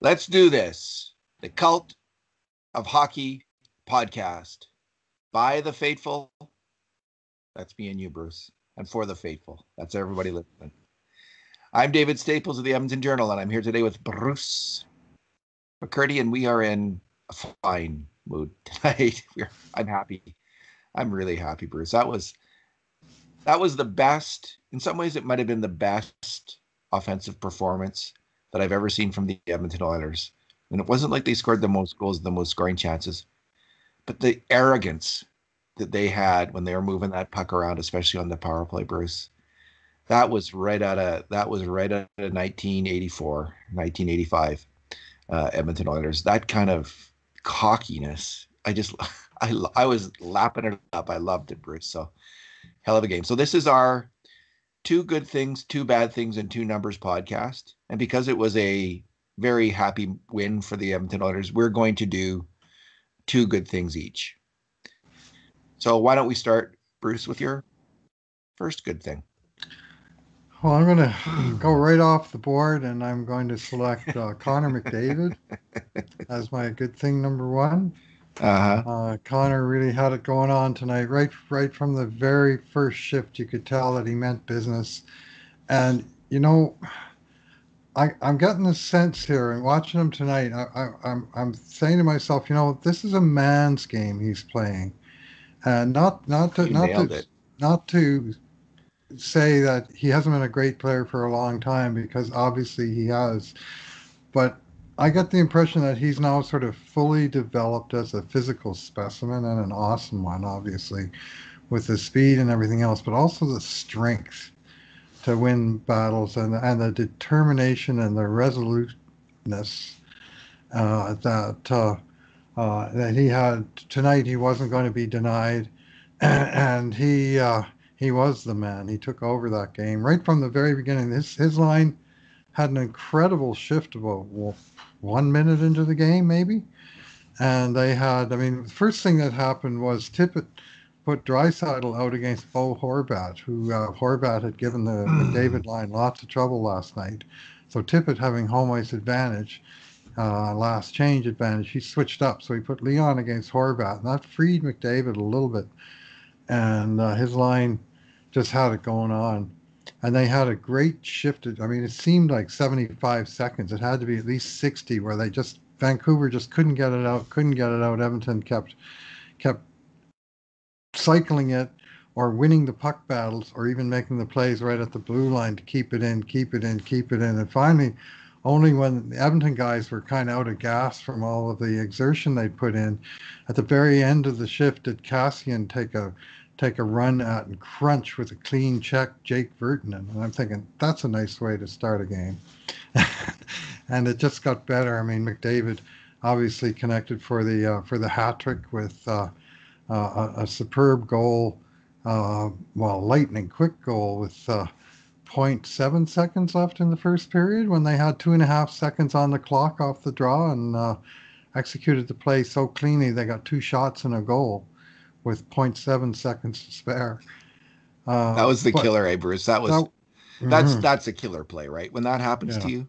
Let's do this. The Cult of Hockey podcast by the faithful. That's me and you, Bruce. And for the faithful. That's everybody listening. I'm David Staples of the Edmonton Journal, and I'm here today with Bruce McCurdy, and we are in a fine mood tonight. We're, I'm happy. I'm really happy, Bruce. That was that was the best. In some ways, it might have been the best offensive performance that I've ever seen from the Edmonton Oilers. And it wasn't like they scored the most goals, the most scoring chances, but the arrogance that they had when they were moving that puck around, especially on the power play, Bruce. That was right out of that was right out of 1984, 1985 uh, Edmonton Oilers. That kind of cockiness, I just I I was lapping it up. I loved it, Bruce. So hell of a game. So this is our two good things, two bad things, and two numbers podcast. And because it was a very happy win for the Edmonton Oilers, we're going to do two good things each. So why don't we start, Bruce, with your first good thing? Well, I'm going to go right off the board and I'm going to select uh, Connor McDavid as my good thing number one. Uh-huh. Uh, Connor really had it going on tonight. Right, right from the very first shift, you could tell that he meant business. And you know, I, I'm getting the sense here, and watching him tonight, I, I, I'm I'm saying to myself, you know, this is a man's game he's playing, and not not to not to it. not to say that he hasn't been a great player for a long time because obviously he has, but I get the impression that he's now sort of fully developed as a physical specimen and an awesome one, obviously, with the speed and everything else, but also the strength to win battles and and the determination and the resoluteness uh, that uh, uh, that he had tonight. He wasn't going to be denied, and he uh, he was the man. He took over that game right from the very beginning. His his line had an incredible shift one minute into the game, maybe. And they had, I mean, the first thing that happened was Tippett put Draisaitl out against Bo Horvat, who uh, Horvat had given the McDavid line lots of trouble last night. So Tippett having home ice advantage, uh, last change advantage, he switched up. So he put Leon against Horvat, and that freed McDavid a little bit. And uh, his line just had it going on and they had a great shift. I mean, it seemed like 75 seconds. It had to be at least 60, where they just Vancouver just couldn't get it out, couldn't get it out. Edmonton kept kept cycling it or winning the puck battles or even making the plays right at the blue line to keep it in, keep it in, keep it in. And finally, only when the Edmonton guys were kind of out of gas from all of the exertion they'd put in, at the very end of the shift, did Kassian take a take a run at and crunch with a clean check Jake Virtanen. And I'm thinking, that's a nice way to start a game. and it just got better. I mean, McDavid obviously connected for the uh, for the hat trick with uh, uh, a, a, superb goal, uh, well, lightning quick goal with uh, 0.7 seconds left in the first period when they had two and a half seconds on the clock off the draw and uh, executed the play so cleanly they got two shots and a goal with 0.7 seconds to spare. Uh, that was the but, killer, eh, Bruce? That was that, that's mm-hmm. that's a killer play, right? When that happens yeah. to you,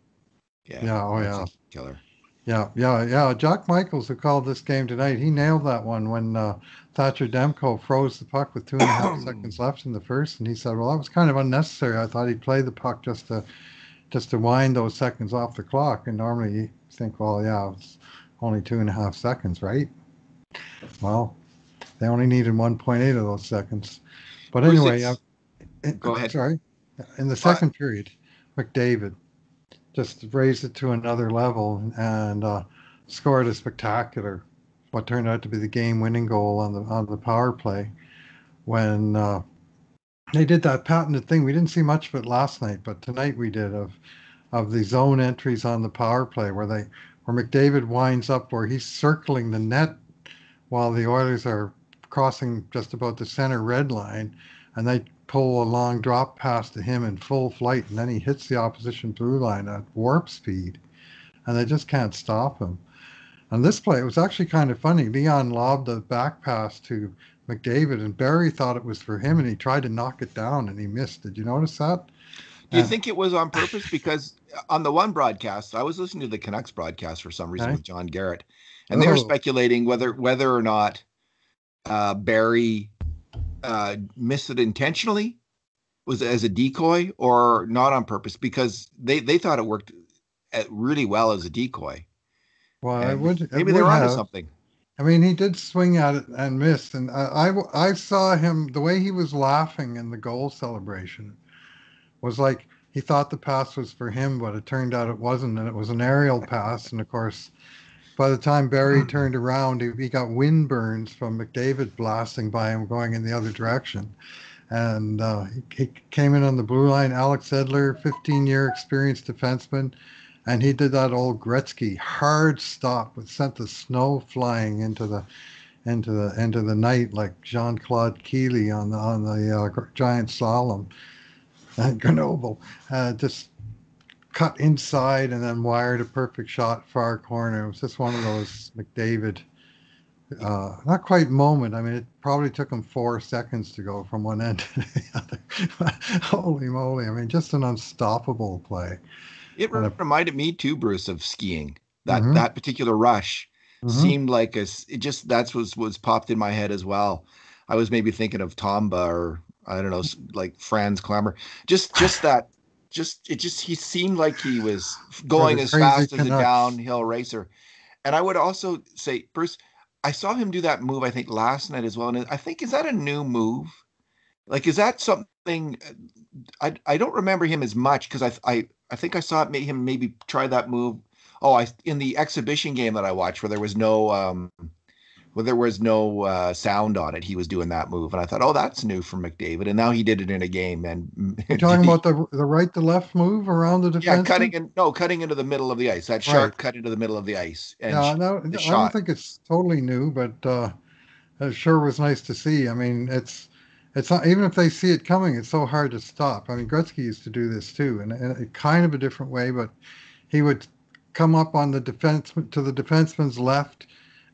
yeah, yeah, oh yeah, killer. Yeah, yeah, yeah. Jack Michaels, who called this game tonight, he nailed that one when uh, Thatcher Demko froze the puck with two and a half seconds left in the first, and he said, "Well, that was kind of unnecessary. I thought he'd play the puck just to just to wind those seconds off the clock. And normally you think, well, yeah, it's only two and a half seconds, right? Well, they only needed 1.8 of those seconds. But anyway, uh, go ahead. Sorry. In the second uh, period, McDavid just raised it to another level and uh, scored a spectacular, what turned out to be the game-winning goal on the on the power play. When uh, they did that patented thing, we didn't see much of it last night, but tonight we did of of the zone entries on the power play where they where McDavid winds up where he's circling the net while the Oilers are crossing just about the center red line, and they pull a long drop pass to him in full flight, and then he hits the opposition blue line at warp speed, and they just can't stop him. And this play, it was actually kind of funny. Leon lobbed a back pass to McDavid, and Barrie thought it was for him, and he tried to knock it down, and he missed. Did you notice that? Do you think it was on purpose? Because on the one broadcast, I was listening to the Canucks broadcast for some reason okay. with John Garrett, and oh. they were oh. speculating whether whether or not uh, Barrie uh, missed it intentionally, was as a decoy, or not on purpose, because they they thought it worked uh, really well as a decoy. Well, I would maybe they were onto something. I mean, he did swing at it and miss, and I, I, I saw him the way he was laughing in the goal celebration was like he thought the pass was for him, but it turned out it wasn't, and it was an aerial pass. And of course, by the time Barrie turned around, he, he got wind burns from McDavid blasting by him, going in the other direction. And uh, he, he, came in on the blue line. Alex Edler, 15-year experienced defenseman, and he did that old Gretzky hard stop, that sent the snow flying into the into the into the night like Jean Claude Killy on the on the uh, giant slalom at Grenoble. Uh, just cut inside and then wired a perfect shot far corner. It was just one of those McDavid, uh, not quite moment. I mean, it probably took him four seconds to go from one end to the other. Holy moly! I mean, just an unstoppable play. It and reminded a, me too, Bruce, of skiing. That mm-hmm. that particular rush mm-hmm. seemed like a. It just that's was was popped in my head as well. I was maybe thinking of Tomba or I don't know, like Franz Klammer. Just just that just it just he seemed like he was going as fast as a downhill racer. And I would also say, Bruce, I saw him do that move. I think last night as well. And I think is that a new move? Like, is that something? I I don't remember him as much because I I I think I saw it made him maybe try that move. Oh, I in the exhibition game that I watched where there was no um well, there was no uh, sound on it. He was doing that move, and I thought, oh, that's new from McDavid. And now he did it in a game. And you're talking about the the right to left move around the defense. Yeah, cutting in no, cutting into the middle of the ice. That sharp right. cut into the middle of the ice. And yeah, no, I don't think it's totally new, but uh, it sure was nice to see. I mean, it's it's not even if they see it coming, it's so hard to stop. I mean, Gretzky used to do this too, and, and kind of a different way, but he would come up on the defense to the defenseman's left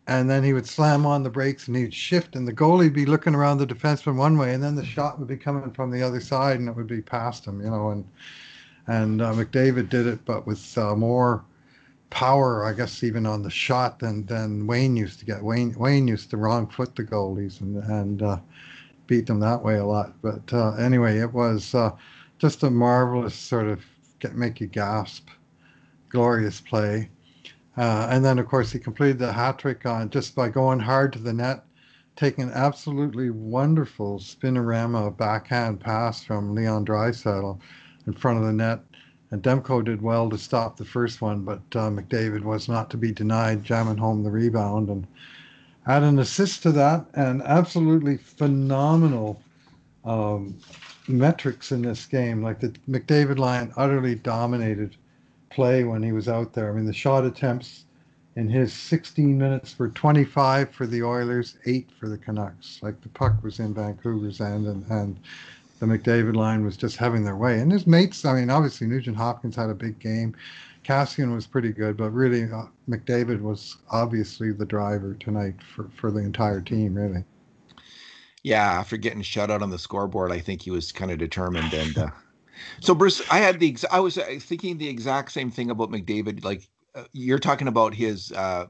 and then he would slam on the brakes and he'd shift and the goalie'd be looking around the defenseman one way and then the shot would be coming from the other side and it would be past him you know and and uh, mcdavid did it but with uh, more power i guess even on the shot than than wayne used to get. Wayne wayne used to wrong foot the goalies and and uh, beat them that way a lot. But uh, anyway it was uh, just a marvelous sort of get make you gasp glorious play uh, and then, of course, he completed the hat trick on just by going hard to the net, taking an absolutely wonderful spinorama backhand pass from Leon Draisaitl in front of the net. And Demko did well to stop the first one, but uh, McDavid was not to be denied, jamming home the rebound and add an assist to that, and absolutely phenomenal um, metrics in this game. Like the McDavid line utterly dominated play when he was out there. I mean, the shot attempts in his 16 minutes were 25 for the Oilers, eight for the Canucks. Like the puck was in Vancouver's end, and, and the McDavid line was just having their way. And his mates, I mean, obviously Nugent Hopkins had a big game. Kassian was pretty good, but really uh, McDavid was obviously the driver tonight for, for the entire team, really. Yeah, after getting shut out on the scoreboard, I think he was kind of determined and uh, so Bruce, I had the I was uh, thinking the exact same thing about McDavid. Like uh, you're talking about his uh,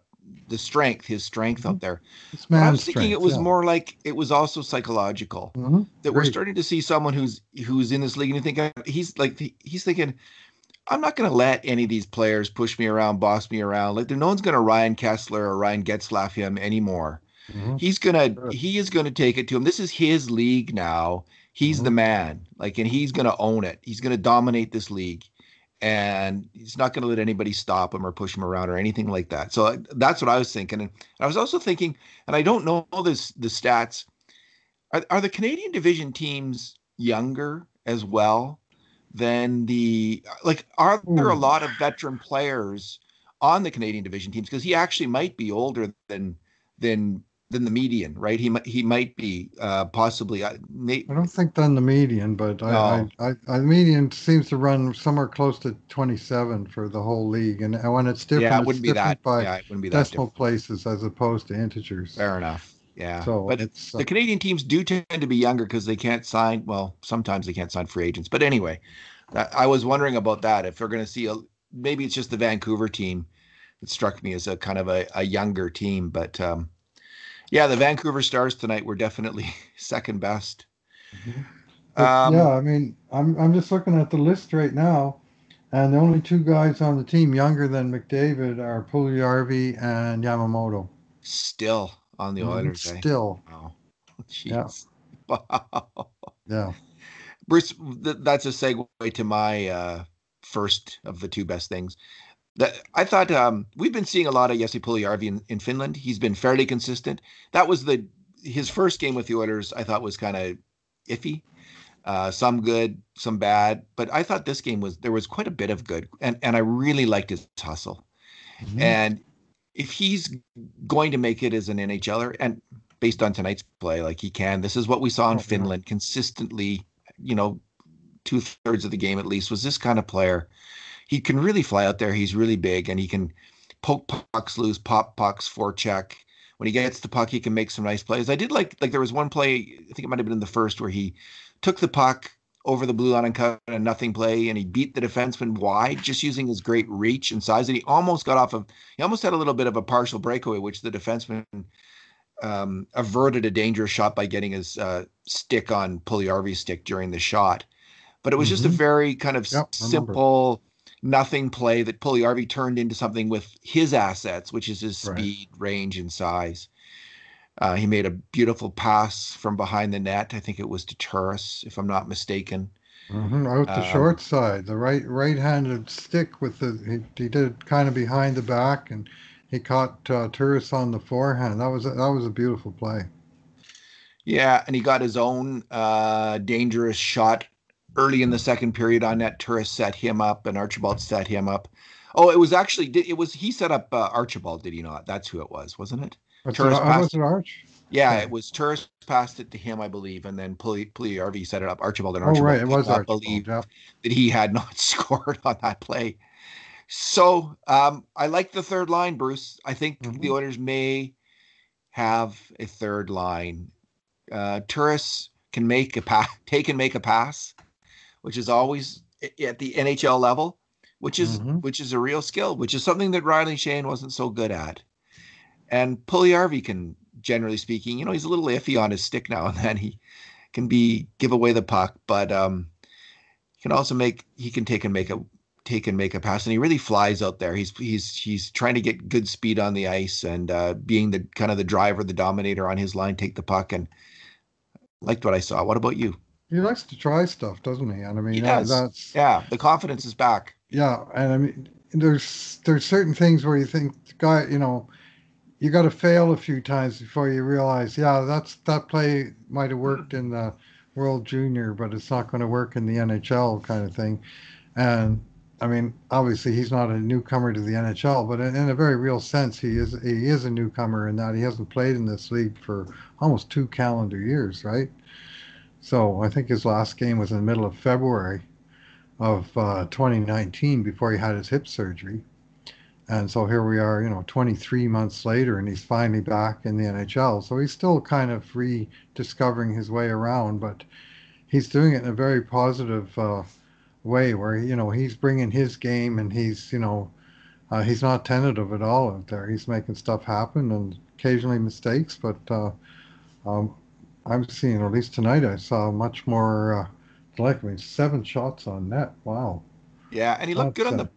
the strength, his strength mm-hmm. out there. I was thinking strength, it was yeah. more like it was also psychological. Mm-hmm. That Great. we're starting to see someone who's who's in this league and you think uh, he's like he's thinking. I'm not going to let any of these players push me around, boss me around. Like, no one's going to Ryan Kesler or Ryan Getzlaf him anymore. Mm-hmm. He's gonna, sure. he is going to take it to him. This is his league now he's mm-hmm. the man like and he's going to own it. He's going to dominate this league and he's not going to let anybody stop him or push him around or anything like that. So uh, that's what i was thinking and i was also thinking and i don't know this the stats are, are the canadian division teams younger as well than the like are there a lot of veteran players on the canadian division teams? Because he actually might be older than than than the median, right? He might he might be uh, possibly. I, may, I don't think than the median, but no. I, I, I, median seems to run somewhere close to 27 for the whole league, and when it's different, yeah, it wouldn't be that. By yeah, it wouldn't be that decimal places as opposed to integers. Fair enough. Yeah. So but it's, the uh, Canadian teams do tend to be younger because they can't sign. Well, sometimes they can't sign free agents, but anyway. I was wondering about that. If we're going to see a, maybe it's just the Vancouver team that struck me as a kind of a, a younger team, but um, yeah, the Vancouver Stars tonight were definitely second best. Mm-hmm. Um, yeah, I mean, I'm I'm just looking at the list right now, and the only two guys on the team younger than McDavid are Puljujarvi and Yamamoto. Still on the mm-hmm. Oilers. Mm, still. Eh? Wow. Jeez. Yeah. Wow. Yeah. Bruce, th- that's a segue to my uh, first of the two best things. That I thought um, we've been seeing a lot of Jesse Puljujarvi in, in Finland. He's been fairly consistent. That was the his first game with the Oilers. I thought was kind of iffy. Uh, some good, some bad, but I thought this game was there was quite a bit of good, and and I really liked his hustle. Mm-hmm. And if he's going to make it as an NHLer, and based on tonight's play, like he can, this is what we saw in oh, Finland yeah. consistently you know, two thirds of the game at least, was this kind of player. He can really fly out there. He's really big and he can poke pucks loose, pop pucks, forecheck. When he gets the puck, he can make some nice plays. I did like like there was one play, I think it might have been in the first, where he took the puck over the blue line and cut a nothing play, and he beat the defenseman wide just using his great reach and size. And he almost got off of, he almost had a little bit of a partial breakaway, which the defenseman um, averted a dangerous shot by getting his uh, stick on Puljujarvi's stick during the shot. But it was mm-hmm. just a mm-hmm. very kind of yep, simple, nothing play that Puljujarvi turned into something with his assets, which is his right. speed, range, and size. Uh, he made a beautiful pass from behind the net. I think it was to Turris, if I'm not mistaken. Mm-hmm. Out the um, short side, the right right-handed stick with the he, he did kind of behind the back and he caught uh, Turris on the forehand. That was a, that was a beautiful play. Yeah, and he got his own uh, dangerous shot early in the second period on net. Turris set him up, and Archibald set him up. Oh, it was actually it was he set up uh, Archibald, did he not? That's who it was, wasn't it? Turris passed, it Arch? Yeah, it was Turris passed it to him, I believe, and then Puljujarvi set it up. Archibald and Archibald. Oh, right, it was Archibald. Believe yeah. that he had not scored on that play. So um, I like the third line, Bruce. I think mm-hmm. the Oilers may have a third line. Uh, Turris can make a pass, take and make a pass, which is always at the NHL level, which is mm-hmm. which is a real skill, which is something that Riley Sheahan wasn't so good at. And Puljujarvi can, generally speaking, you know, he's a little iffy on his stick now and then. He can be give away the puck, but um, he can also make he can take and make a take and make a pass, and he really flies out there. He's he's he's trying to get good speed on the ice and uh, being the kind of the driver, the dominator on his line, take the puck, and liked what I saw. What about you? He likes to try stuff, doesn't he? And I mean, he does. that's yeah, the confidence is back. Yeah, and I mean, there's there's certain things where you think the guy, you know, you got to fail a few times before you realize, yeah, that's that play might have worked in the World Junior, but it's not going to work in the NHL kind of thing. And I mean, obviously he's not a newcomer to the NHL, but in, in, a very real sense, he is he is a newcomer in that he hasn't played in this league for almost two calendar years, right? So I think his last game was in the middle of February of uh, 2019 before he had his hip surgery, and so here we are, you know, 23 months later, and he's finally back in the NHL. So he's still kind of rediscovering his way around, but he's doing it in a very positive. Uh, way where you know he's bringing his game and he's you know uh, he's not tentative at all out there. He's making stuff happen and occasionally mistakes, but uh, um, I'm seeing at least tonight I saw much more. Uh, like I mean, seven shots on net. Wow. Yeah, and he looked That's, good on the uh,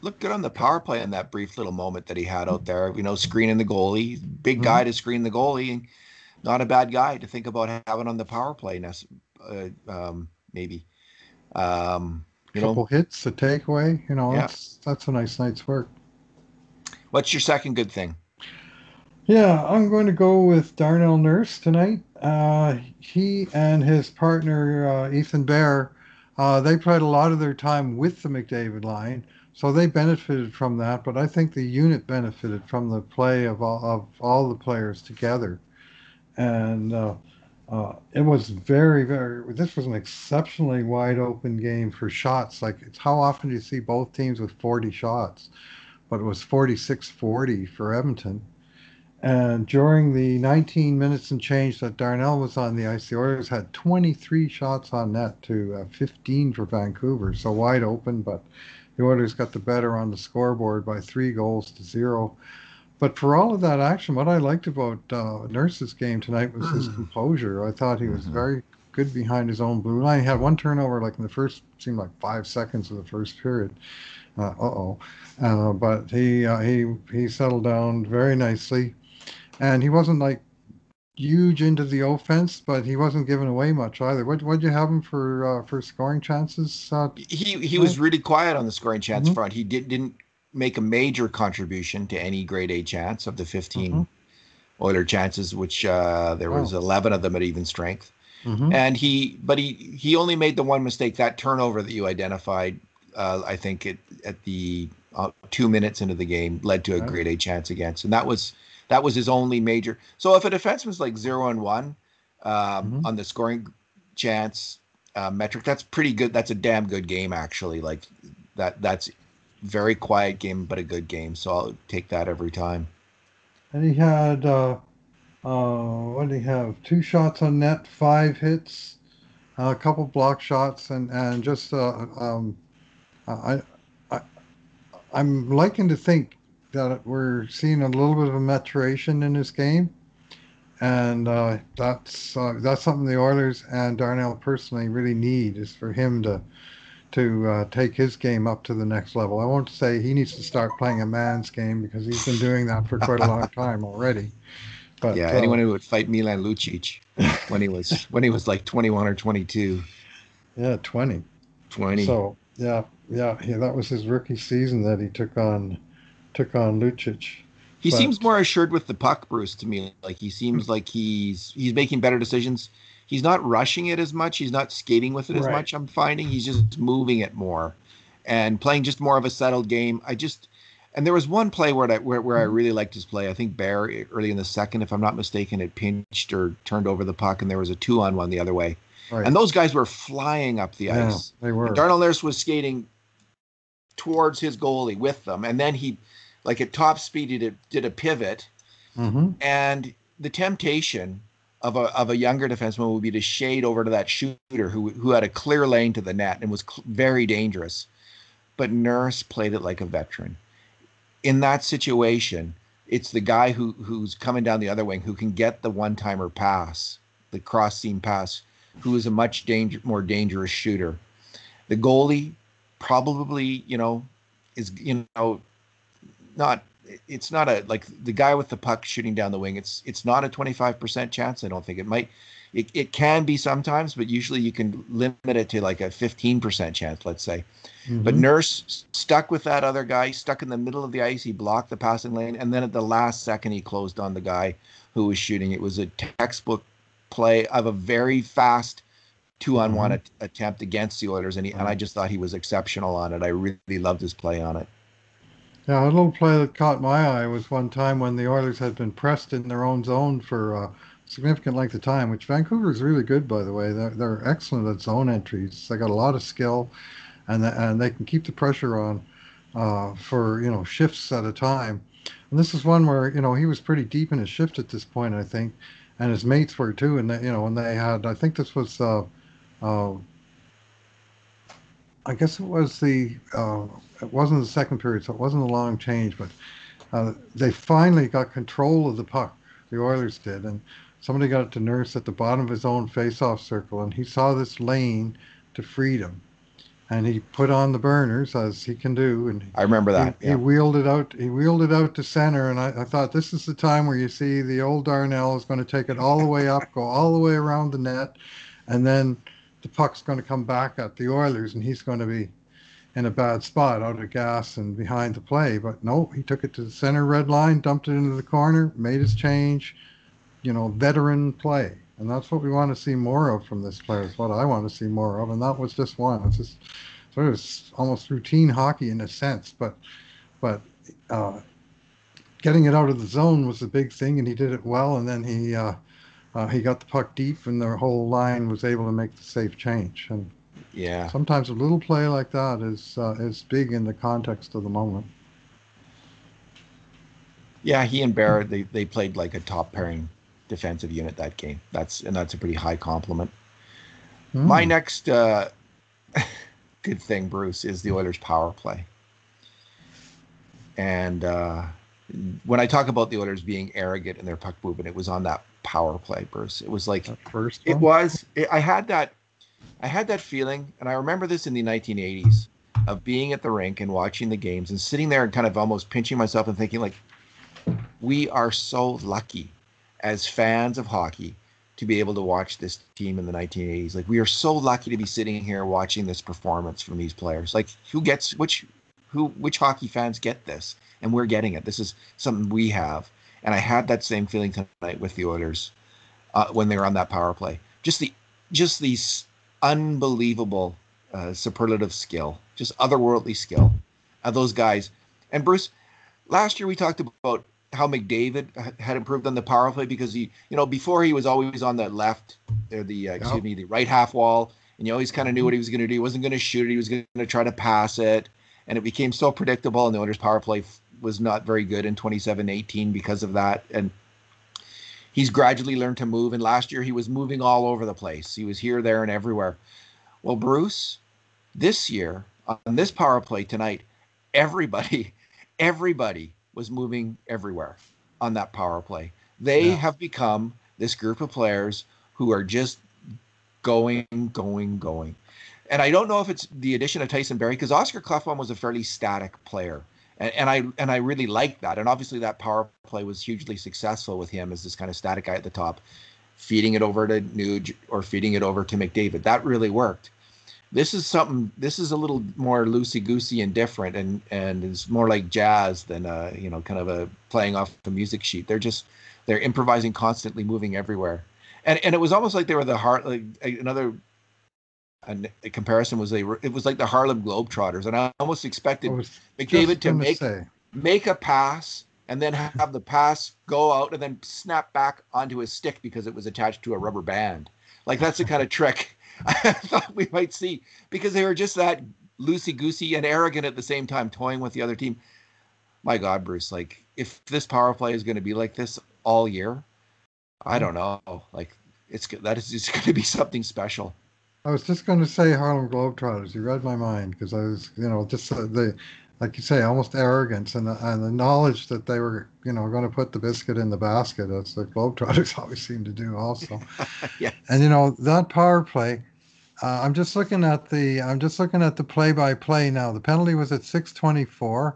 looked good on the power play in that brief little moment that he had out there. You know, screening the goalie, big mm-hmm. guy to screen the goalie, and not a bad guy to think about having on the power play. Uh, um, maybe. Um, you couple know, hits, a takeaway. You know, yeah. that's that's a nice night's work. What's your second good thing? Yeah, I'm going to go with Darnell Nurse tonight. Uh, he and his partner uh, Ethan Bear, uh, they played a lot of their time with the McDavid line, so they benefited from that. But I think the unit benefited from the play of all, of all the players together, and uh, uh, it was very, very. This was an exceptionally wide open game for shots. Like, it's how often do you see both teams with 40 shots? But it was 46 40 for Edmonton. And during the 19 minutes and change that Darnell was on the ice, the Oilers had 23 shots on net to uh, 15 for Vancouver. So wide open, but the Oilers got the better on the scoreboard by three goals to zero. But for all of that action, what I liked about uh, Nurse's game tonight was his composure. I thought he was mm-hmm. very good behind his own blue line. He had one turnover like in the first, seemed like five seconds of the first period. Uh oh. Uh, but he uh, he he settled down very nicely and he wasn't like huge into the offense, but he wasn't giving away much either. What what you have him for uh, for scoring chances? Uh, he he was really quiet on the scoring chance mm-hmm. front. He did didn't make a major contribution to any grade A chance of the 15 mm-hmm. Oiler chances, which uh, there was 11 of them at even strength. Mm-hmm. And he, but he he only made the one mistake that turnover that you identified. Uh, I think it, at the uh, two minutes into the game led to a grade A chance against, and that was that was his only major. So if a defenseman's like zero and one um, mm-hmm. on the scoring chance uh, metric, that's pretty good. That's a damn good game, actually. Like that. That's very quiet game, but a good game. So I'll take that every time. And he had uh, uh, what did he have? Two shots on net, five hits, a couple block shots, and and just uh, um, I, I I'm liking to think that we're seeing a little bit of a maturation in his game, and uh, that's uh, that's something the Oilers and Darnell personally really need is for him to to uh, take his game up to the next level. I won't say he needs to start playing a man's game because he's been doing that for quite a long time already. But yeah, anyone uh, who would fight Milan Lucic when he was when he was like 21 or 22. Yeah, 20. 20. So yeah, yeah, yeah, that was his rookie season that he took on took on Lucic. He but, seems more assured with the puck, Bruce. To me, like he seems like he's he's making better decisions. He's not rushing it as much. He's not skating with it as right. much. I'm finding he's just moving it more, and playing just more of a settled game. I just and there was one play where I, where, where I mm-hmm. really liked his play. I think Bear early in the second, if I'm not mistaken, had pinched or turned over the puck, and there was a two on one the other way. Right. And those guys were flying up the yeah, ice. They were. And Darnell Nurse was skating towards his goalie with them, and then he like at top speed, he did, did a pivot, mm-hmm. and the temptation of a of a younger defenseman would be to shade over to that shooter who who had a clear lane to the net and was cl- very dangerous. But Nurse played it like a veteran. In that situation, it's the guy who who's coming down the other wing who can get the one timer pass, the cross seam pass, who is a much danger more dangerous shooter. The goalie probably, you know, is you know not it's not a like the guy with the puck shooting down the wing. It's it's not a 25% chance. I don't think it might. It, it can be sometimes, but usually you can limit it to like a 15% chance, let's say. Mm-hmm. But Nurse stuck with that other guy, stuck in the middle of the ice. He blocked the passing lane, and then at the last second, he closed on the guy who was shooting. It was a textbook play of a very fast two on one mm-hmm. attempt against the Oilers, and, he, and I just thought he was exceptional on it. I really loved his play on it. Yeah, a little play that caught my eye was one time when the Oilers had been pressed in their own zone for a significant length of time, which Vancouver is really good, by the way. They're, they're excellent at zone entries. They got a lot of skill, and the, and they can keep the pressure on uh, for you know shifts at a time. And this is one where you know he was pretty deep in his shift at this point, I think, and his mates were too. And they, you know, when they had, I think this was. Uh, uh, I guess it was the uh, it wasn't the second period, so it wasn't a long change, but uh, they finally got control of the puck. The Oilers did, and somebody got it to Nurse at the bottom of his own face-off circle, and he saw this lane to freedom, and he put on the burners as he can do, and I remember that. He, yeah. he wheeled it out. He wheeled it out to center, and I, I thought this is the time where you see the old Darnell is going to take it all the way up, go all the way around the net, and then the puck's going to come back at the Oilers, and he's going to be in a bad spot out of gas and behind the play. But no, he took it to the center red line, dumped it into the corner, made his change. You know, veteran play, and that's what we want to see more of from this player. Is what I want to see more of, and that was just one. It's just sort of almost routine hockey in a sense, but but uh, getting it out of the zone was the big thing, and he did it well. And then he uh, uh, he got the puck deep, and the whole line was able to make the safe change. And yeah. Sometimes a little play like that is uh, is big in the context of the moment. Yeah, he and Bear they, they played like a top pairing defensive unit that game. That's and that's a pretty high compliment. Mm. My next uh, good thing, Bruce, is the Oilers' power play. And uh, when I talk about the Oilers being arrogant in their puck movement, it was on that power play, Bruce. It was like first. It was. It, I had that. I had that feeling, and I remember this in the 1980s of being at the rink and watching the games and sitting there and kind of almost pinching myself and thinking like, we are so lucky as fans of hockey to be able to watch this team in the 1980s. Like we are so lucky to be sitting here watching this performance from these players. Like who gets which who which hockey fans get this? And we're getting it. This is something we have. And I had that same feeling tonight with the Oilers uh, when they were on that power play. Just the just these unbelievable uh, superlative skill, just otherworldly skill of those guys. And Bruce, last year we talked about how McDavid had improved on the power play because he, you know, before he was always on the left or the uh, excuse me, the right half wall, and you always kind of knew what he was going to do. He wasn't going to shoot it. He was going to try to pass it, and it became so predictable. And the Oilers' power play was not very good in 27-18 because of that. And he's gradually learned to move. And last year he was moving all over the place. He was here, there, and everywhere. Well, Bruce, this year on this power play tonight, everybody, everybody was moving everywhere on that power play. They yeah. have become this group of players who are just going, going, going. And I don't know if it's the addition of Tyson Barrie because Oscar Klefbom was a fairly static player. And, and I and I really liked that. And obviously that power play was hugely successful with him as this kind of static guy at the top, feeding it over to Nuge or feeding it over to McDavid. That really worked. This is something. This is a little more loosey goosey and different, and and is more like jazz than uh you know kind of a playing off a music sheet. They're just they're improvising constantly, moving everywhere, and and it was almost like they were the heart. Like another a, a comparison was they were it was like the Harlem Globetrotters, and I almost expected McDavid to make say. make a pass and then have the pass go out and then snap back onto his stick because it was attached to a rubber band. Like that's the kind of trick I thought we might see because they were just that loosey goosey and arrogant at the same time, toying with the other team. My God, Bruce, like if this power play is going to be like this all year, I don't know. Like it's that is it's going to be something special. I was just going to say Harlem Globetrotters. You read my mind because I was, you know, just uh, the, like you say, almost arrogance and the, and the knowledge that they were, you know, going to put the biscuit in the basket, as the Globetrotters always seem to do, also. yes. And you know that power play. Uh, I'm just looking at the I'm just looking at the play-by-play now. The penalty was at 6:24.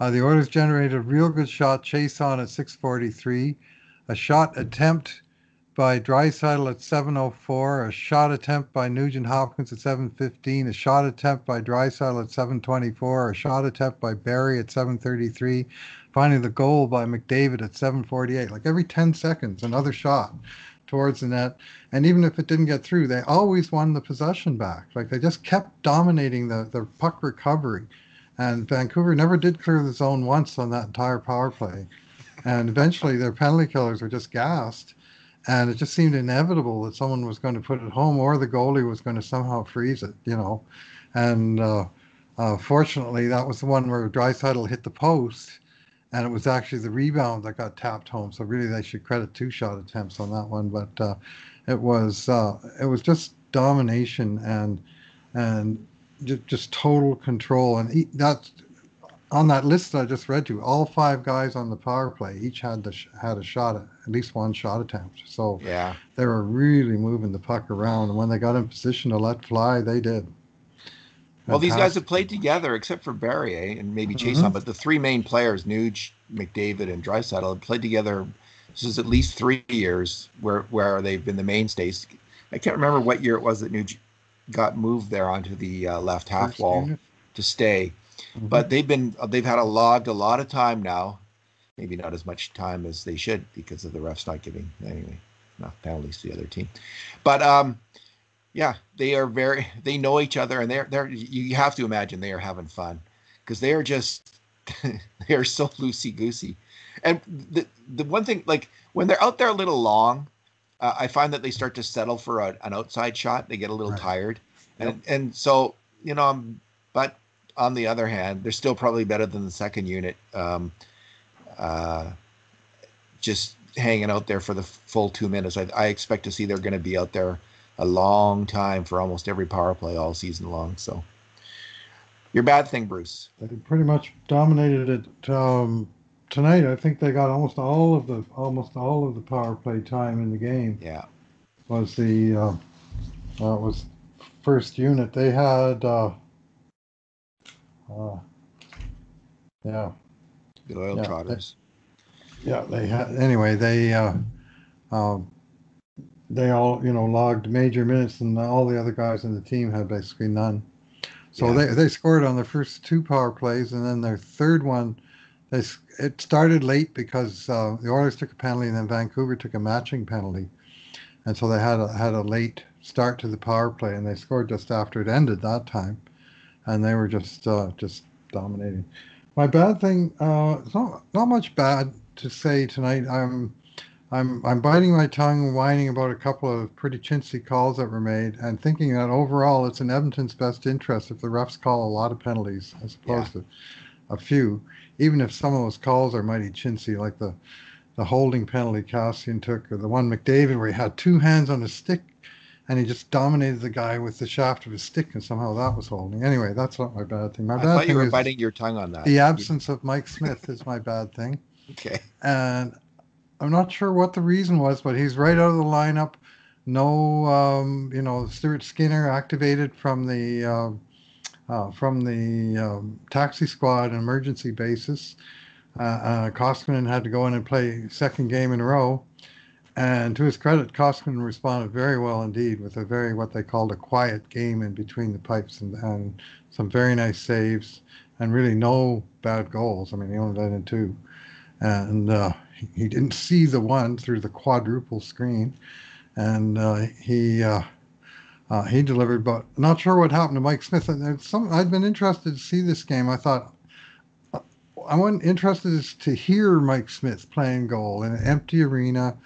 Uh, the Oilers generated a real good shot chase on at 6:43. A shot attempt by Draisaitl at 7:04. A shot attempt by Nugent Hopkins at 7:15. A shot attempt by Draisaitl at 7:24. A shot attempt by Barrie at 7:33. Finally, the goal by McDavid at 7:48. Like every 10 seconds, another shot towards the net. And even if it didn't get through, they always won the possession back. Like they just kept dominating the, the puck recovery. And Vancouver never did clear the zone once on that entire power play. And eventually their penalty killers were just gassed. And it just seemed inevitable that someone was going to put it home or the goalie was going to somehow freeze it, you know. And uh, uh, fortunately, that was the one where Draisaitl hit the post and it was actually the rebound that got tapped home. So really, they should credit two shot attempts on that one. But uh, it was uh, it was just domination and and just, just total control. And that's on that list that I just read to you. All five guys on the power play each had the had a shot at, at least one shot attempt. So yeah, they were really moving the puck around. And when they got in position to let fly, they did. Well, these guys have played together, except for Barrie eh, and maybe Chase mm-hmm. but the three main players, Nuge, McDavid, and Draisaitl, have played together. This is at least three years where where they've been the mainstays. I can't remember what year it was that Nuge got moved there onto the uh, left half First wall unit. to stay, mm-hmm. but they've been they've had a logged a lot of time now. Maybe not as much time as they should because of the refs not giving anyway, not penalties to the other team. But um, yeah, they are very. They know each other, and they're they're. You have to imagine they are having fun because they are just they are so loosey goosey. And the the one thing, like when they're out there a little long, uh, I find that they start to settle for a, an outside shot. They get a little right. tired, and yep. and so you know, um, but on the other hand, they're still probably better than the second unit. Um, uh, just hanging out there for the full two minutes. I, I expect to see they're going to be out there a long time for almost every power play all season long. So, your bad thing, Bruce. They pretty much dominated it um, tonight. I think they got almost all of the almost all of the power play time in the game. Yeah, was the uh, uh, was first unit. They had uh, uh, yeah, the oil yeah, trotters. They, yeah, they had anyway. They uh, um, they all you know logged major minutes, and all the other guys in the team had basically none. So yeah. they they scored on their first two power plays, and then their third one, they it started late because uh, the Oilers took a penalty, and then Vancouver took a matching penalty, and so they had a, had a late start to the power play, and they scored just after it ended that time, and they were just uh, just dominating. My bad thing, uh, it's not not much bad to say tonight. I'm I'm I'm biting my tongue, whining about a couple of pretty chintzy calls that were made, and thinking that overall it's in Edmonton's best interest if the refs call a lot of penalties as opposed yeah. to a few, even if some of those calls are mighty chintzy, like the the holding penalty Kassian took, or the one McDavid where he had two hands on his stick and he just dominated the guy with the shaft of his stick, and somehow that was holding. Anyway, that's not my bad thing. My I bad thought thing you were biting your tongue on that. The absence of Mike Smith is my bad thing. Okay. And I'm not sure what the reason was, but he's right out of the lineup. No, um, you know, Stuart Skinner activated from the uh, uh, from the um, taxi squad emergency basis. Uh, uh, Koskinen had to go in and play second game in a row. And to his credit, Koskinen responded very well indeed with a very what they called a quiet game in between the pipes and, and some very nice saves and really no bad goals. I mean, he only let in two. And uh, he didn't see the one through the quadruple screen, and uh, he uh, uh, he delivered. But not sure what happened to Mike Smith. And some I'd been interested to see this game. I thought uh, I wasn't interested to hear Mike Smith playing goal in an empty arena.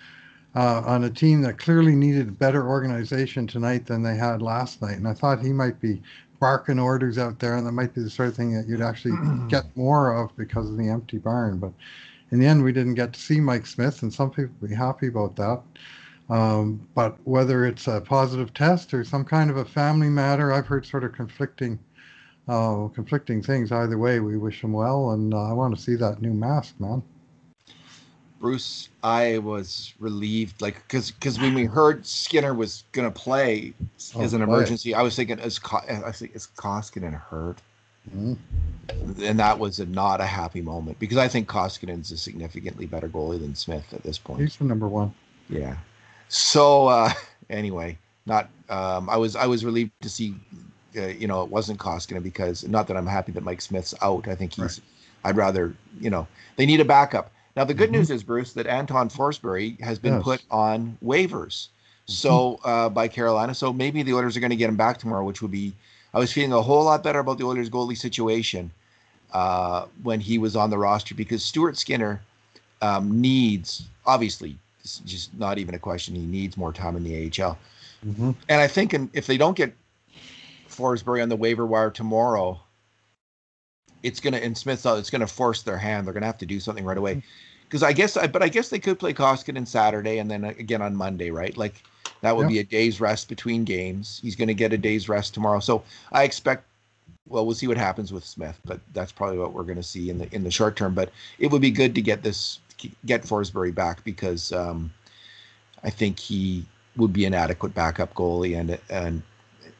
Uh, on a team that clearly needed better organization tonight than they had last night. And I thought he might be barking orders out there, and that might be the sort of thing that you'd actually get more of because of the empty barn. But in the end, we didn't get to see Mike Smith, and some people be happy about that. Um, but whether it's a positive test or some kind of a family matter, I've heard sort of conflicting, uh, conflicting things. Either way, we wish him well, and uh, I want to see that new mask, man. Bruce, I was relieved, like, because because when we heard Skinner was gonna play oh, as an emergency, I was thinking, is I think is Koskinen hurt? Mm-hmm. And that was a, not a happy moment because I think Koskinen's a significantly better goalie than Smith at this point. He's the number one. Yeah. So uh, anyway, not um, I was I was relieved to see uh, you know it wasn't Koskinen because not that I'm happy that Mike Smith's out. I think he's. Right. I'd rather you know they need a backup. Now the good mm-hmm. news is Bruce that Anton Forsberg has been yes. put on waivers. Mm-hmm. So uh, by Carolina, so maybe the Oilers are going to get him back tomorrow, which would be I was feeling a whole lot better about the Oilers goalie situation uh, when he was on the roster because Stuart Skinner um, needs, obviously, it's just not even a question. He needs more time in the AHL. Mm-hmm. And I think in, if they don't get Forsberg on the waiver wire tomorrow, it's gonna and Smith it's gonna force their hand. They're gonna have to do something right away. Because I guess, I, but I guess they could play Koskinen Saturday and then again on Monday, right? Like that would yep. be a day's rest between games. He's going to get a day's rest tomorrow. So I expect. Well, we'll see what happens with Smith, but that's probably what we're going to see in the in the short term. But it would be good to get this get Forsberg back because um, I think he would be an adequate backup goalie and and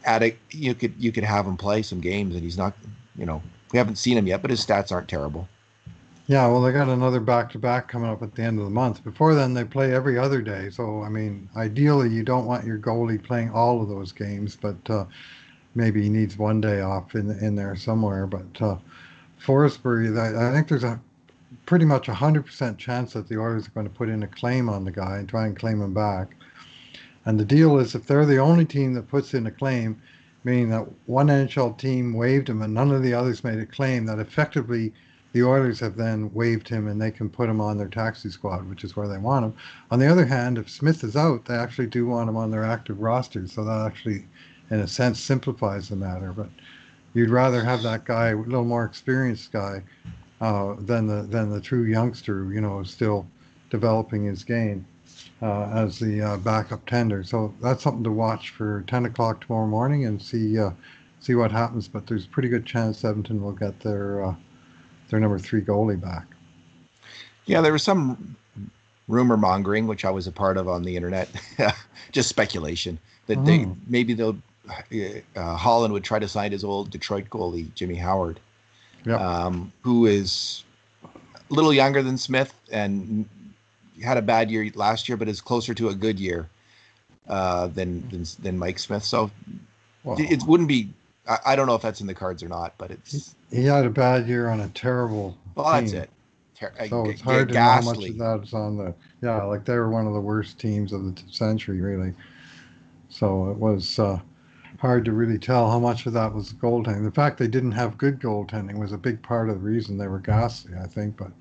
adequate. You could you could have him play some games, and he's not. You know, we haven't seen him yet, but his stats aren't terrible. Yeah, well, they got another back to back coming up at the end of the month. Before then, they play every other day. So, I mean, ideally, you don't want your goalie playing all of those games, but uh, maybe he needs one day off in in there somewhere. But uh, Forsberg, I, I think there's a pretty much a hundred percent chance that the Oilers are going to put in a claim on the guy and try and claim him back. And the deal is, if they're the only team that puts in a claim, meaning that one NHL team waived him and none of the others made a claim, that effectively the Oilers have then waived him and they can put him on their taxi squad, which is where they want him. On the other hand, if Smith is out, they actually do want him on their active roster. So that actually, in a sense, simplifies the matter. But you'd rather have that guy, a little more experienced guy, uh, than the than the true youngster, you know, still developing his game uh, as the uh, backup tender. So that's something to watch for 10 o'clock tomorrow morning and see uh, see what happens. But there's a pretty good chance Edmonton will get their uh, their number three goalie back. Yeah, there was some rumor mongering, which I was a part of on the internet, just speculation that oh. they maybe they'll uh, Holland would try to sign his old Detroit goalie Jimmy Howard, yep. um, who is a little younger than Smith and had a bad year last year, but is closer to a good year uh, than, than than Mike Smith. So well, it wouldn't be. I, I, don't know if that's in the cards or not, but it's. He had a bad year on a terrible. Well, team. that's it. Ter- so it's hard to know how much of that's on the. Yeah, like they were one of the worst teams of the century, really. So it was uh, hard to really tell how much of that was goaltending. The fact they didn't have good goaltending was a big part of the reason they were ghastly, I think. But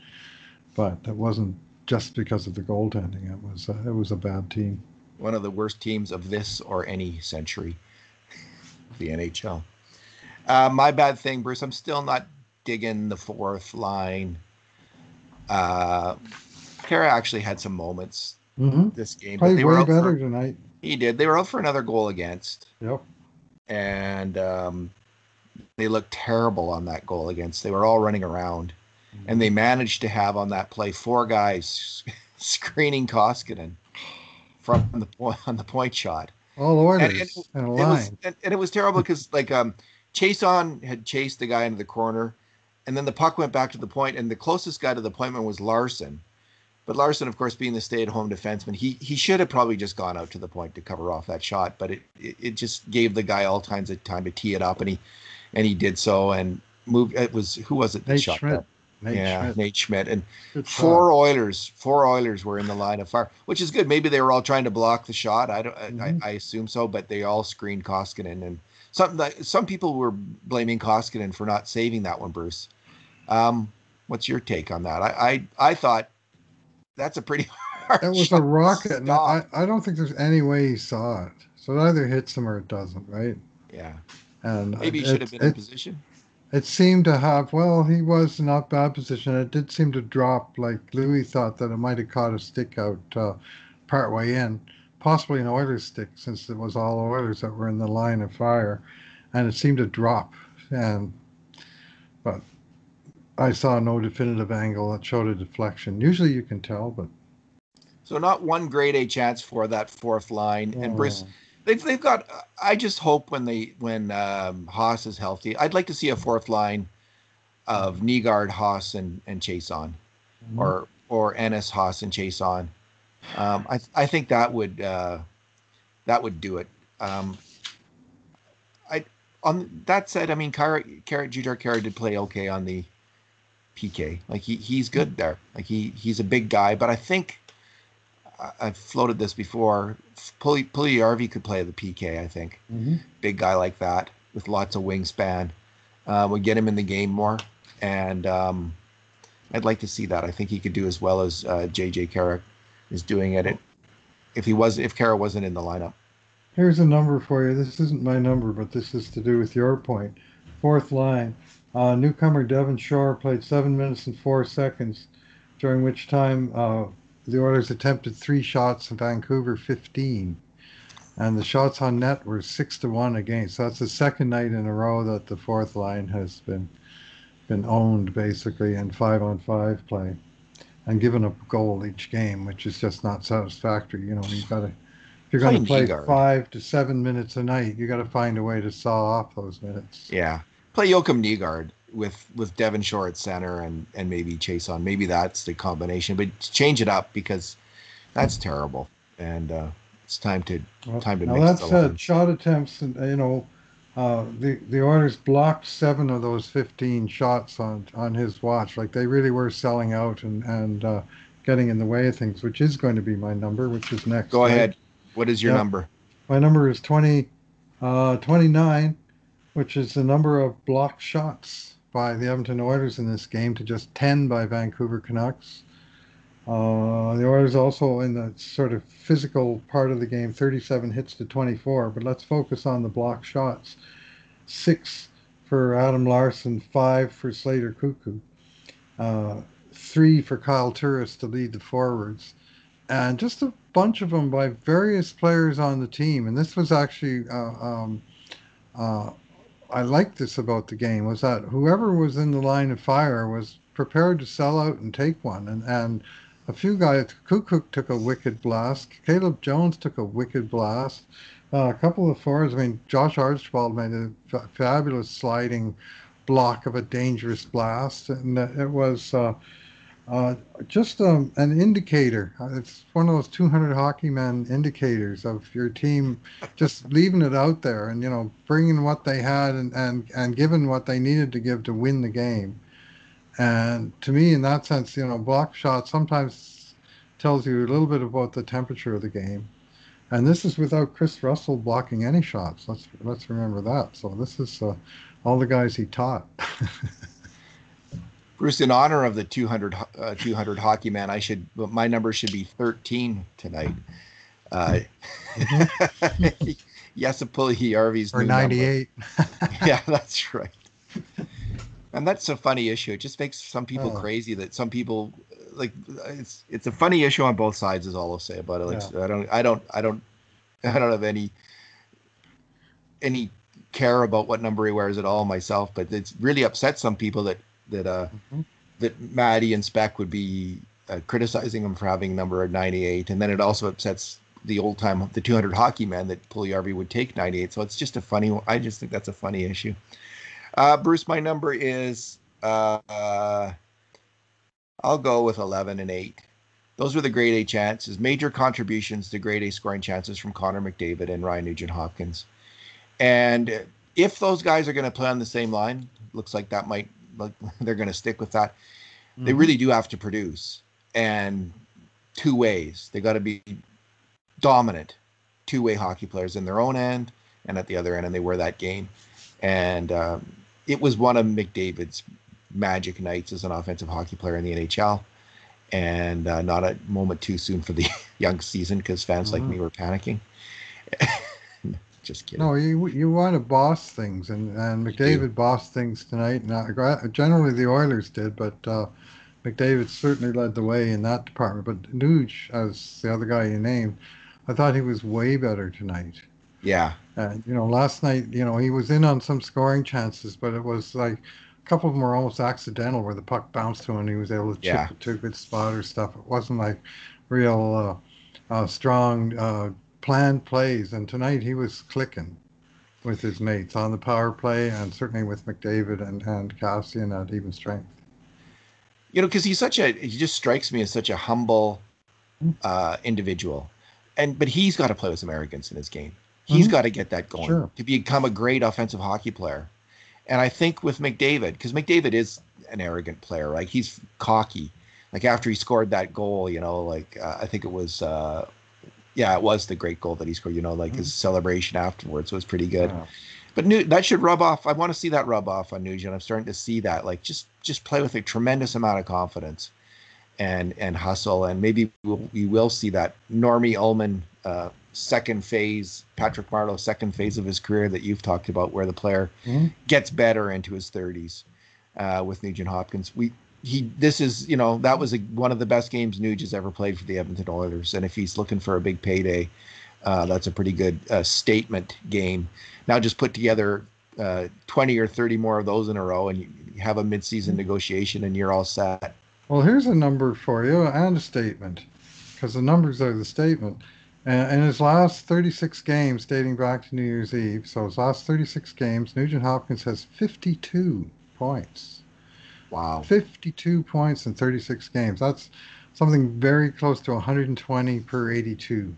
but it wasn't just because of the goaltending. It was uh, it was a bad team. One of the worst teams of this or any century, the NHL. Uh, my bad thing, Bruce. I'm still not digging the fourth line. Uh, Khaira actually had some moments mm-hmm. this game. Played but they way were better for, tonight. He did. They were out for another goal against. Yep. And um, they looked terrible on that goal against. They were all running around and they managed to have on that play four guys screening Koskinen from the point on the point shot. All orders and, and, a line. Was, and, and, it was terrible because like um, Chiasson had chased the guy into the corner, and then the puck went back to the point, and the closest guy to the point was Larsson. But Larsson, of course, being the stay-at-home defenseman, he he should have probably just gone out to the point to cover off that shot. But it, it, it just gave the guy all kinds of time to tee it up, and he and he did so and moved. It was who was it that Nate shot Schmidt. that? Nate yeah, Schmidt. Nate Schmidt, and four Oilers, four Oilers were in the line of fire, which is good. Maybe they were all trying to block the shot. I don't, mm-hmm. I, I, assume so, but they all screened Koskinen, and some that some people were blaming Koskinen for not saving that one. Bruce, um, what's your take on that? I, I, I thought that's a pretty hard. It was a rocket. No, I, I don't think there's any way he saw it. So it either hits him or it doesn't, right? Yeah. And maybe he should have been in position it seemed to have well he was in not bad position. It did seem to drop like louis thought that it might have caught a stick out uh, part way in possibly an oilers stick since it was all oilers that were in the line of fire and it seemed to drop. And but i saw no definitive angle that showed a deflection. Usually you can tell but so not one grade a chance for that fourth line. And bruce oh they've they've got. I just hope when they when um, Haas is healthy, I'd like to see a fourth line of Nygard, Haas, and and Chiasson, mm-hmm. or or Ennis, Haas, and Chiasson. Um, I I think that would uh, that would do it. Um, I on that said, I mean, Khaira, Khaira, Jujhar Khaira did play okay on the PK. Like he he's good there. Like he he's a big guy, but I think I've floated this before. Pulley Puljujarvi could play the PK. I think mm-hmm. big guy like that with lots of wingspan uh, would get him in the game more, and um, I'd like to see that. I think he could do as well as uh, JJ Khaira is doing at it. If he was, if Khaira wasn't in the lineup. Here's a number for you. This isn't my number, but this is to do with your point. Fourth line. Uh, newcomer Devin Shore played seven minutes and four seconds, during which time uh, the Oilers attempted three shots and Vancouver 15. And the shots on net were six to one against. So that's the second night in a row that the fourth line has been been owned basically in five on five play and given a goal each game, which is just not satisfactory. You know, you've got to if you're going to play five to seven minutes a night, you got to find a way to saw off those minutes. Yeah, play Joakim Nygard with with Devin Shore at center and and maybe Chiasson. Maybe that's the combination, but change it up because that's terrible. And uh, it's time to time to now mix that's uh, shot attempts, and you know. Uh, the the Oilers blocked seven of those 15 shots on on his watch. Like they really were selling out and and uh, getting in the way of things, which is going to be my number, which is next. Go ahead. What is your yep. number? My number is 20, uh, 29, which is the number of blocked shots by the Edmonton Oilers in this game to just 10 by Vancouver Canucks. Uh, the Oilers also in the sort of physical part of the game, 37 hits to 24. But let's focus on the block shots. Six for Adam Larsson, five for Slater Koekkoek. uh, three for Kyle Turris to lead the forwards, and just a bunch of them by various players on the team. And this was actually, uh, um, uh, I liked this about the game was that whoever was in the line of fire was prepared to sell out and take one. And, and a few guys, Koekkoek took a wicked blast. Caleb Jones took a wicked blast. Uh, a couple of fours. I mean, Josh Archibald made a f- fabulous sliding block of a dangerous blast, and it was uh, uh, just um, an indicator. It's one of those 200 hockey men indicators of your team just leaving it out there and you know bringing what they had and and and giving what they needed to give to win the game. And to me, in that sense, you know, block shots sometimes tells you a little bit about the temperature of the game. And this is without Kris Russell blocking any shots. Let's let's remember that. So this is uh, all the guys he taught. Bruce, in honor of the 200, uh, 200 hockey man, I should my number should be 13 tonight. Uh, yes, a Puljujarvi's or 98. yeah, that's right. And that's a funny issue. It just makes some people oh. crazy that some people like it's it's a funny issue on both sides is all I'll say about it. Like yeah. I don't I don't I don't I don't have any any care about what number he wears at all myself, but it's really upset some people that that uh mm-hmm. that Maddie and Spec would be uh, criticizing him for having number 98, and then it also upsets the old time the 200 hockey man that Puljujarvi would take 98. So it's just a funny. I just think that's a funny issue. Uh, Bruce, my number is uh, uh, I'll go with 11 and 8. Those were the grade A chances, major contributions to grade A scoring chances from Connor McDavid and Ryan Nugent Hopkins. And if those guys are going to play on the same line, looks like that might like they're going to stick with that. Mm-hmm. They really do have to produce, and two ways. They got to be dominant, two-way hockey players in their own end and at the other end, and they were that game. And um, it was one of McDavid's magic nights as an offensive hockey player in the NHL, and uh, not a moment too soon for the young season because fans mm-hmm. like me were panicking. Just kidding. No, you you want to boss things, and and McDavid bossed things tonight. And generally the Oilers did, but uh, McDavid certainly led the way in that department. But Nuge, as the other guy you named, I thought he was way better tonight. Yeah. And you know, last night, you know, he was in on some scoring chances, but it was like a couple of them were almost accidental, where the puck bounced to him and he was able to chip yeah. it to a good spot or stuff. It wasn't like real uh, uh, strong uh, planned plays, and tonight he was clicking with his mates on the power play, and certainly with McDavid and and Kassian at even strength. You know, because he's such a he just strikes me as such a humble uh, individual, and but he's got to play with some arrogance in his game. He's mm-hmm. got to get that going sure. to become a great offensive hockey player. And I think with McDavid, because McDavid is an arrogant player, right? He's cocky. Like after he scored that goal, you know, like uh, I think it was uh, yeah, it was the great goal that he scored. You know, like mm-hmm. his celebration afterwards was pretty good. But Nuge, that should rub off. I want to see that rub off on Nugent. I'm starting to see that. Like just just play with a tremendous amount of confidence, and and hustle, and maybe we'll, we will see that Normie Ullman uh, second phase, Patrick Marleau second phase of his career that you've talked about, where the player mm-hmm. gets better into his 30s uh, with Nugent Hopkins. We he this is you know that was a, one of the best games Nuge has ever played for the Edmonton Oilers, and if he's looking for a big payday, uh, that's a pretty good uh, statement game. Now just put together uh, 20 or 30 more of those in a row, and you have a midseason negotiation, and you're all set. Well, here's a number for you and a statement, because the numbers are the statement. And in his last 36 games dating back to New Year's Eve, so his last 36 games, Nugent Hopkins has 52 points. Wow. 52 points in 36 games. That's something very close to 120 per 82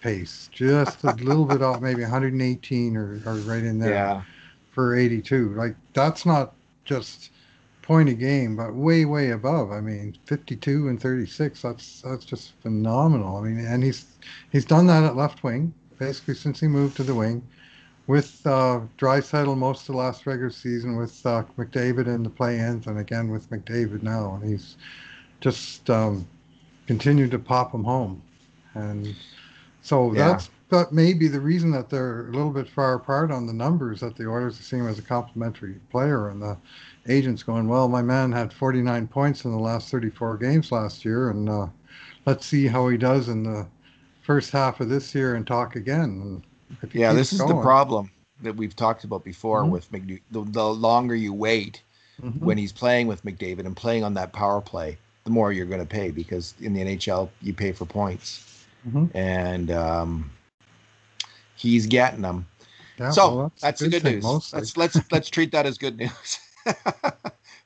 pace. Just a little bit off, maybe 118 or, or right in there yeah. for 82. Like, that's not just point a game, but way, way above. I mean, 52 and 36. That's that's just phenomenal. I mean, and he's he's done that at left wing basically since he moved to the wing with uh, Draisaitl most of the last regular season, with uh, McDavid in the play-ins, and again with McDavid now, and he's just um, continued to pop them home, and so yeah. that's that may be the reason that they're a little bit far apart on the numbers that the Oilers are seeing as a complementary player, and the agents going, well, my man had 49 points in the last 34 games last year, and uh, let's see how he does in the first half of this year and talk again. Yeah, this is going, the problem that we've talked about before mm-hmm. with McDavid. The, the, longer you wait mm-hmm. when he's playing with McDavid and playing on that power play, the more you're going to pay because in the NHL you pay for points, mm-hmm. and um, he's getting them. Yeah, so well, that's, that's the good news. Mostly. Let's let's let's treat that as good news.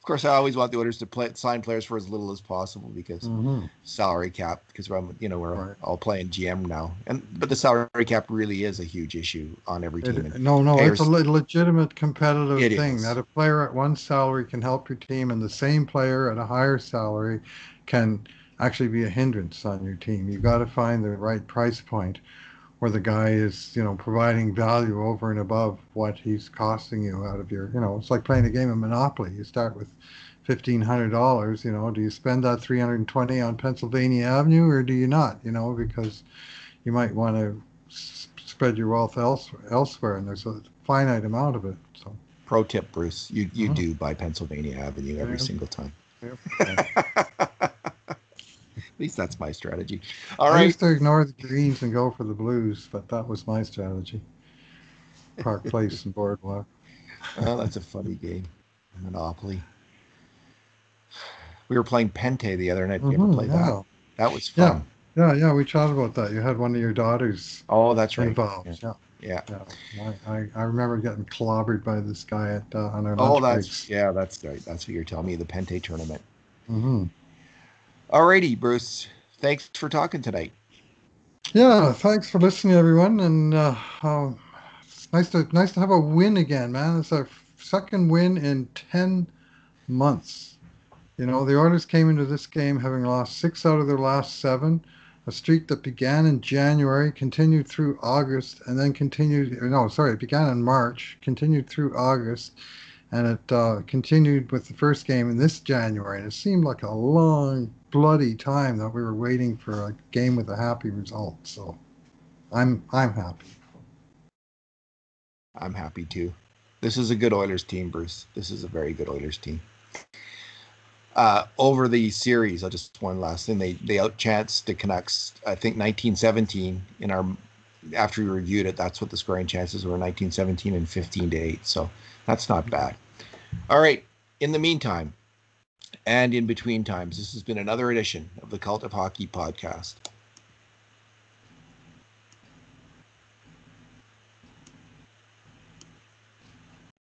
of course, I always want the Oilers to play, sign players for as little as possible because mm-hmm. salary cap. Because we're you know we're right. all playing GM now, and but the salary cap really is a huge issue on every team. It, no, no, players, it's a legitimate competitive thing is. that a player at one salary can help your team, and the same player at a higher salary can actually be a hindrance on your team. You've got to find the right price point where the guy is, you know, providing value over and above what he's costing you out of your, you know, it's like playing a game of Monopoly. You start with fifteen hundred dollars. You know, do you spend that three hundred and twenty on Pennsylvania Avenue or do you not? You know, because you might want to s- spread your wealth elsewhere, elsewhere, and there's a finite amount of it. So, pro tip, Bruce, you you mm-hmm. do buy Pennsylvania Avenue every yeah. single time. Yeah. Least that's my strategy. All I right. used to ignore the greens and go for the blues, but that was my strategy. Park Place and Boardwalk. Well, that's a funny game. Monopoly. We were playing Pente the other night. You mm-hmm, ever play yeah. that? That was fun. Yeah, yeah, yeah. We chatted about that. You had one of your daughters. Oh, that's right. Involved. Yeah. Yeah. yeah. I, I, I, remember getting clobbered by this guy at uh, on our Oh, that's breaks. yeah, that's right. That's what you're telling me. The Pente tournament. Mm-hmm. Alrighty, Bruce. Thanks for talking tonight. Yeah, thanks for listening, everyone. And uh, it's nice to nice to have a win again, man. It's our second win in ten months. You know, the Oilers came into this game having lost six out of their last seven, a streak that began in January, continued through August, and then continued. No, sorry, it began in March, continued through August, and it uh, continued with the first game in this January. And it seemed like a long bloody time that we were waiting for a game with a happy result. So I'm I'm happy. I'm happy too. This is a good Oilers team, Bruce. This is a very good Oilers team. Uh, over the series, I'll just one last thing. They they outchanced the Canucks. I think 1917 in our after we reviewed it. That's what the scoring chances were 1917 and 15 to eight. So that's not bad. All right. In the meantime, and in between times. This has been another edition of the Cult of Hockey podcast.